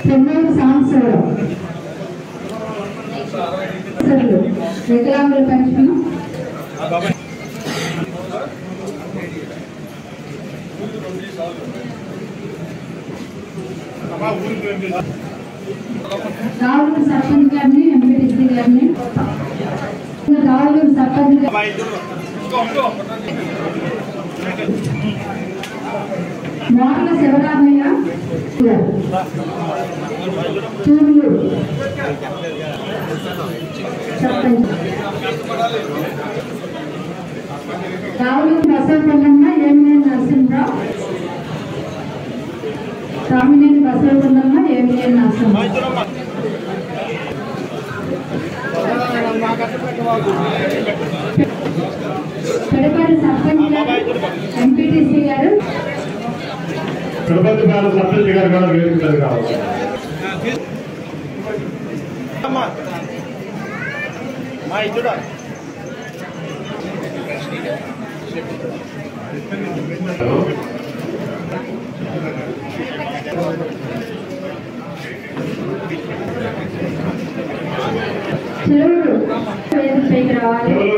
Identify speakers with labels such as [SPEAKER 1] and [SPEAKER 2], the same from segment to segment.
[SPEAKER 1] చెన్నూరు సాంసరావు వికలాంగుల పెన్షన్ రావులు సర్పంచ్ గారిని ఎంపీటీసీ గారిని రావులు సర్పంచ్ గారు మోహన శివరామయ్య తూర్లు సర్పంచ్ రావులూరు బసవకొండమ్మ ఏమినేని నరసింహరావు. రామినేని బసవకొండమ్మ ఏమినేని నరసింహరావు. పెడపల్లి సర్పంచ్ గారు ఎంపీటీసీ గారు.
[SPEAKER 2] తిరుపతి గారు సర్పంచ్ గారు కూడా మీద కావాలి.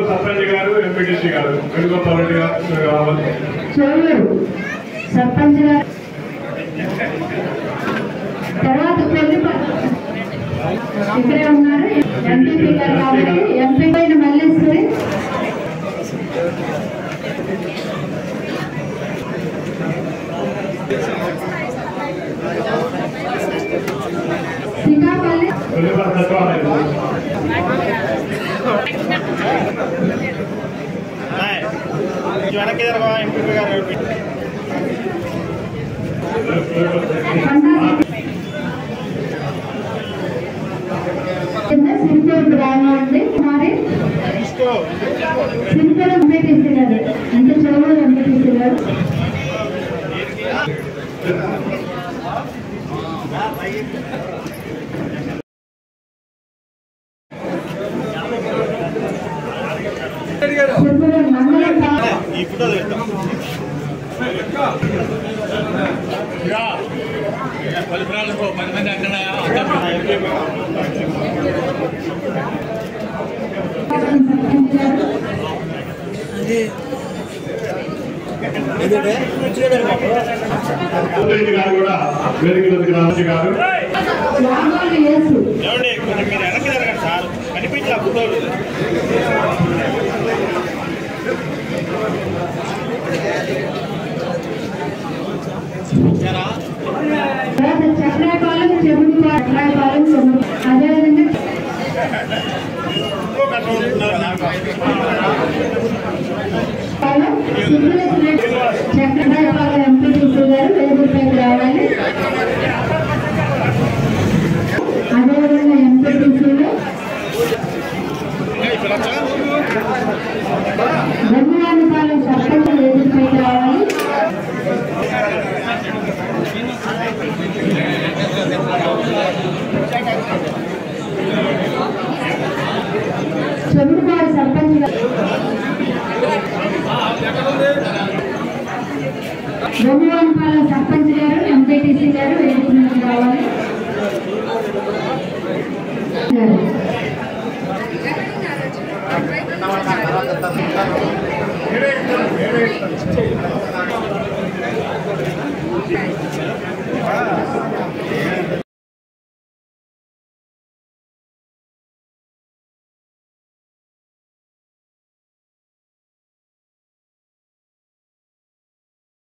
[SPEAKER 2] సర్పంచ్ గారు ఎంపీటీసీ గారు వేణుగోపాల్ రెడ్డి గారు
[SPEAKER 1] సర్పంచ్ గారు తర్వాత పెళ్ళి ఇక్కడే ఉన్నారు. ఎంపీపీ గారు కాబట్టి ఎంపీ పైన మల్లేశ్వరి
[SPEAKER 3] వెనక్కి జరగవా ఎంపీ గారు?
[SPEAKER 1] కింద సిరిపూర్ మరి అంటే చెరువులు
[SPEAKER 3] ఈ పెట్టాం పరిసరాలకు పది మంది అక్కడ
[SPEAKER 1] సర్పంచ్ గారు
[SPEAKER 2] రెడ్డి గారు కూడా వేదిక మీదకి రావచ్చు గారు
[SPEAKER 1] రామోలు యేసు
[SPEAKER 3] ఏమండి కొంచెం మీరు వెనక్కి జరగండి సార్ కనిపించలే ఫోటోలు
[SPEAKER 1] తర్వాత బొమ్మవానిపాలెం సర్పంచ్ గారు ఎంపీటీసీ గారు వేడుకున్నట్టు మీదకి రావాలి